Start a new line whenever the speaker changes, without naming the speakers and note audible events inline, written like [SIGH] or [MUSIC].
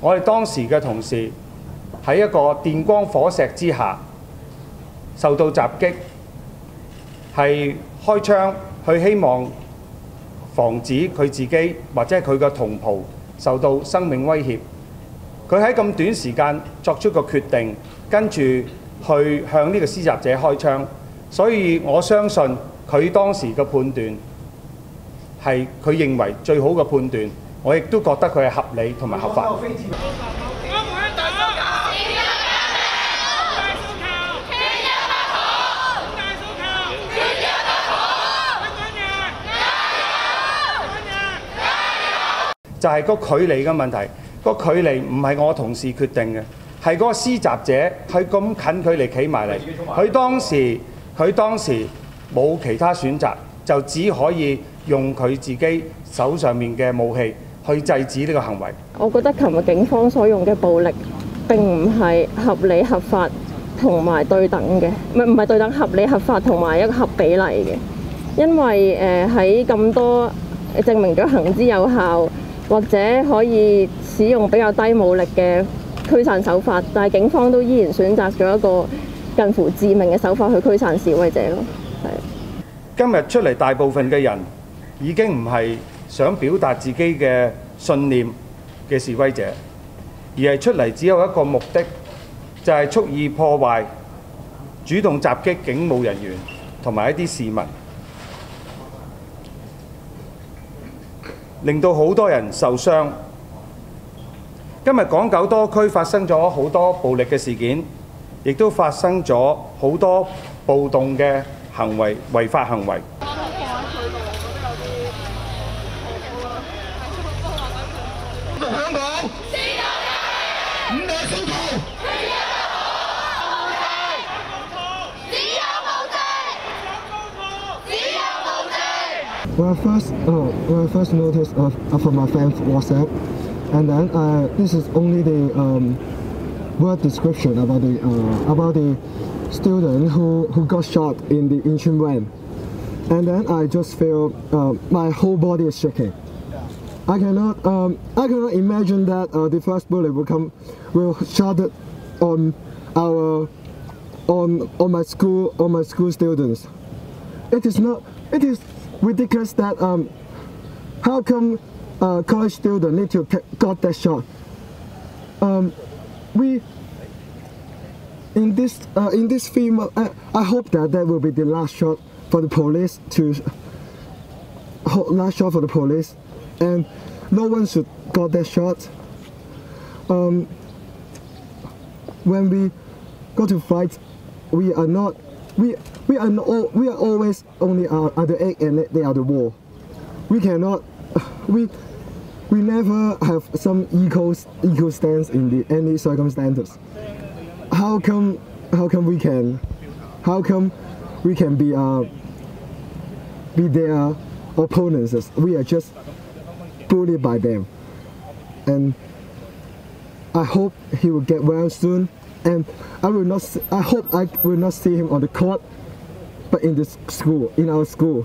我哋當時嘅同事喺一個電光火石之下受到襲擊，係開槍去希望防止佢自己或者佢嘅同袍受到生命威脅。佢喺咁短時間作出個決定，跟住去向呢個施襲者開槍，所以我相信佢當時嘅判斷係佢認為最好嘅判斷，我亦都覺得佢係合理同埋合法。就係個距離嘅問題，個距離唔係我同事決定嘅，係嗰個施襲者佢咁近距離企埋嚟，佢當時佢當時冇其他選擇，就只可以用佢自己手上面嘅武器去制止呢個行為。
我覺得琴日警方所用嘅暴力並唔係合理合法同埋對等嘅，唔係唔係對等，合理合法同埋一個合比例嘅，因為誒喺咁多證明咗行之有效。或者可以使用比較低武力嘅驅散手法，但係警方都依然選擇咗一個近乎致命嘅手法去驅散示威者咯。係。
今日出嚟大部分嘅人已經唔係想表達自己嘅信念嘅示威者，而係出嚟只有一個目的，就係蓄意破壞、主動襲擊警務人員同埋一啲市民。令到好多人受傷。今日港九多區發生咗好多暴力嘅事件，亦都發生咗好多暴動嘅行為、違法行為。
When I first, uh, when I first noticed uh, from my friend's WhatsApp, and then uh, this is only the um, word description about the uh, about the student who, who got shot in the Incheon van, and then I just feel uh, my whole body is shaking. I cannot um, I cannot imagine that uh, the first bullet will come will shot on our on on my school on my school students. It is not. It is ridiculous that um, how come uh, college student need to got that shot? Um, we in this uh, in this film, uh, I hope that that will be the last shot for the police to last shot for the police, and no one should got that shot. Um, when we go to fight, we are not we we are not, we are always only are, are the egg and they are the wall. We cannot [SIGHS] we we never have some equal equal stance in the any circumstances. How come how come we can how come we can be uh be their opponents? We are just bullied by them, and I hope he will get well soon. And I will not. I hope I will not see him on the court, but in this school, in our school.